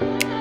Bye.